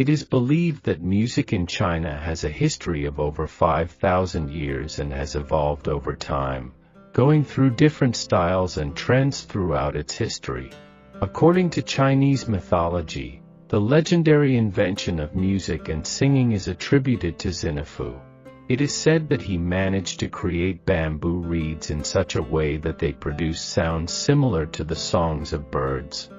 It is believed that music in China has a history of over 5,000 years and has evolved over time, going through different styles and trends throughout its history. According to Chinese mythology, the legendary invention of music and singing is attributed to Xenifu. It is said that he managed to create bamboo reeds in such a way that they produce sounds similar to the songs of birds.